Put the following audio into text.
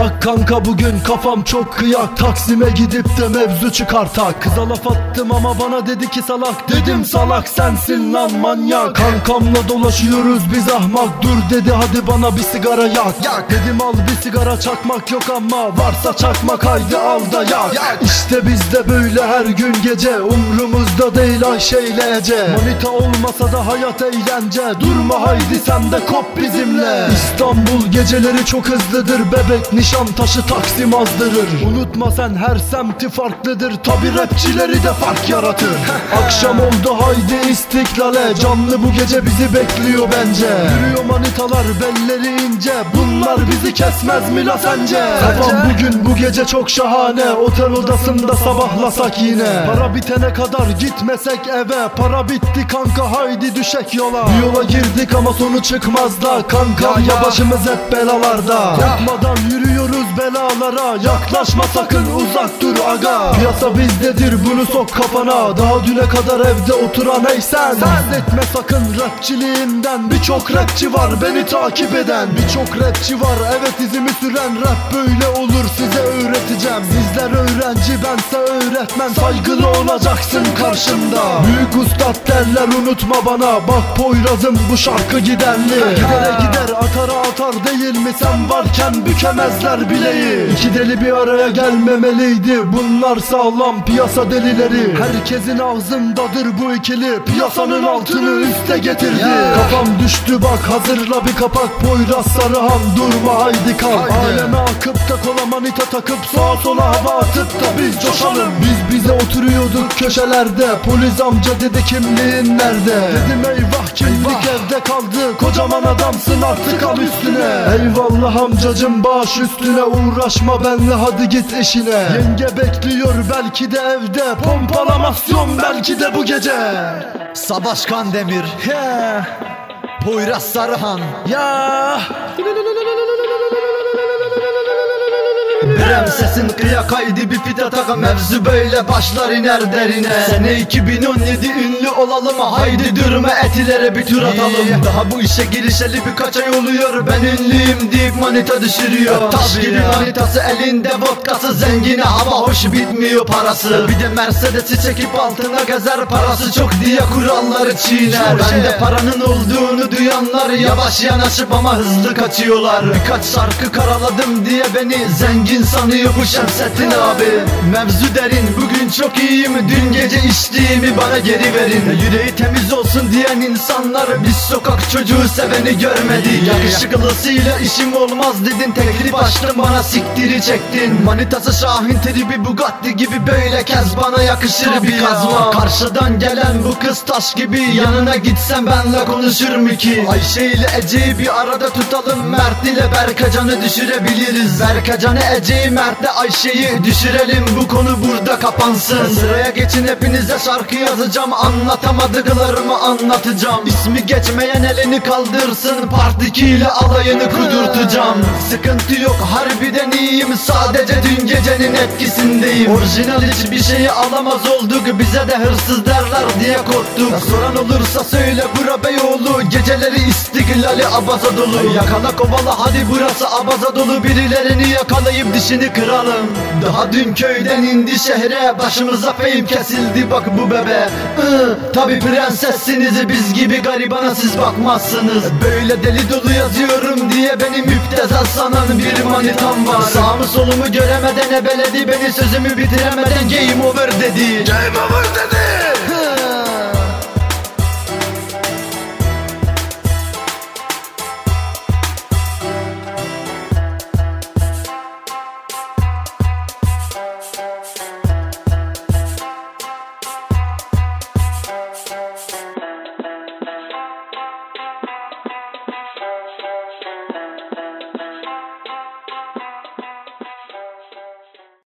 Bak kanka bugün kafam çok kıyak. Taksim'e gidip de mevzu çıkartak Kıza laf attım ama bana dedi ki salak. Dedim salak sensin lan manyak. Kankamla dolaşıyoruz biz ahmak. Dur dedi hadi bana bir sigara yak, yak. Dedim al bir sigara çakmak yok ama Varsa çakmak haydi al da yak, yak. İşte bizde böyle her gün gece Umrumuzda değil Ayşe ile Ece. Manita olmasa da hayat eğlence. Durma haydi sen de kop bizimle. İstanbul geceleri çok hızlıdır Bebek nişan taşı taksim azdırır. Unutma sen her semti farklıdır. Tabi rapçileri de fark yaratır. Akşam oldu haydi istiklale. Canlı bu gece bizi bekliyor bence. Yürüyor manitalar belleri ince. Bunlar bizi kesmez mi la sence? Kafam bugün bu gece çok şahane. Otel odasında sabahlasak yine. Para bitene kadar gitmesek eve. Para bitti kanka haydi düşek yola. Yola girdik ama sonu çıkmaz da Kanka. Ya, başımız hep belalarda. Korkmadan yürüyoruz belalara Yaklaşma sakın uzak dur aga. Piyasa bizdedir bunu sok kafana. Daha düne kadar evde oturan ey sen. Sen etme sakın rapçiliğinden Birçok rapçi var beni takip eden. Birçok rapçi var evet izimi süren Rap böyle olur size öğreteceğim. Sizler öğrenci bense öğretmen Saygılı olacaksın karşımda. Büyük ustad derler unutma bana. Bak Poyraz'ım bu şarkı giderli. Gidere gider atara atar değil mi? Sen varken bükemezler bileği İki deli bir araya gelmemeliydi. Bunlar sağlam piyasa delileri. Herkesin ağzındadır bu ikili. Piyasanın altını üste getirdi. Kafam düştü bak hazırla bir kapak. Poyraz Sarıhan durma haydi kalk. Aleme akıp da kola manita takıp Sağa sola hava atıp da biz coşalım. Biz bize oturuyorduk köşelerde. Polis amca dedi kimliğin nerede? Dedim eyvah evde kaldı. Kocaman adamsın artık al üstüne. Eyvallah amcacım baş üstüne Uğraşma benle hadi git eşine. Yenge bekliyor belki de evde. Pompalamasyon belki de bu gece. Savaşkan Demir He. Poyraz Sarıhan. Ya Brem sesin kıyak haydi bir pita taka. Mevzu böyle başlar iner derine. Sene 2017 ünlü olalım. Haydi durma etilere bir tur atalım. Daha bu işe girişeli birkaç ay oluyor. Ben ünlüyüm deyip manita düşürüyor. Taş gibi manitası elinde vodkası Zengine. Hava hoş bitmiyor parası. Bir de Mercedes'i çekip altına gezer Parası çok diye kuralları çiğner. Bende paranın olduğunu duyanlar Yavaş yanaşıp ama hızlı kaçıyorlar. Birkaç şarkı karaladım diye beni Zengin sanıyor bu Şemsettin abi. Mevzu derin bugün çok iyiyim. Dün gece içtiğimi bana geri verin. Yüreği temiz olsun diyen insanlar Biz sokak çocuğu seveni görmedik Yakışıklısıyla işim olmaz dedin Teklif açtın bana siktiri çektin. Manitası Şahin tribi Bugatti gibi Böyle kez bana yakışır bir kazma. Karşıdan gelen bu kız taş gibi Yanına gitsem benle konuşur mu ki? Ayşe ile Ece'yi bir arada tutalım Mert ile Berkacan'ı düşürebiliriz. Berkacan'ı Ece'yi Mert'le Ayşe'yi düşürelim. Bu konu burada kapansın. Sıraya geçin hepinize şarkı yazacağım. Anlatamadıklarımı anlatacağım. İsmi geçmeyen elini kaldırsın. Part 2 ile alayını kudurtacağım. Sıkıntı yok harbiden iyiyim. Sadece dün gecenin etkisindeyim. Orijinal hiçbir şeyi alamaz olduk. Bize de hırsız derler diye korktuk. Soran olursa söyle bura Beyoğlu. Geceleri istiklali abaza dolu Yakala kovala hadi burası abaza dolu Birilerini yakalayıp dişini kıralım. Daha dün köyden indi şehre Başımıza feyim kesildi. Bak bu bebe Iı, Tabi prensessiniz biz gibi garibana siz bakmazsınız. Böyle deli dolu yazıyorum diye beni müptezel sanan bir manitam var. Sağımı solumu göremeden ebeledi beni sözümü bitiremeden game over dedi. Game over dedi